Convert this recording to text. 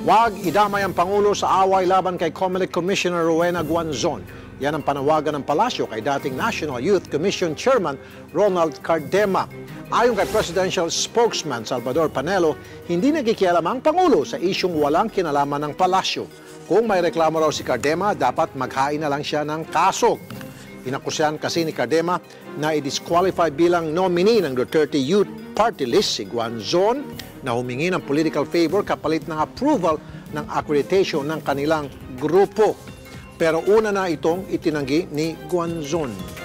Huwag idamay ang Pangulo sa away laban kay Comelec Commissioner Rowena Guanzon. Yan ang panawagan ng palasyo kay dating National Youth Commission Chairman Ronald Cardema. Ayon kay Presidential Spokesman Salvador Panelo, hindi nakikialam ang Pangulo sa isyong walang kinalaman ng palasyo. Kung may reklamo raw si Cardema, dapat maghain na lang siya ng kaso. Inakusahan kasi ni Cardema na i-disqualify bilang nominee ng Duterte Youth Party List si Guanzon na humingi ng political favor kapalit ng approval ng accreditation ng kanilang grupo. Pero una na itong itinanggi ni Guanzon.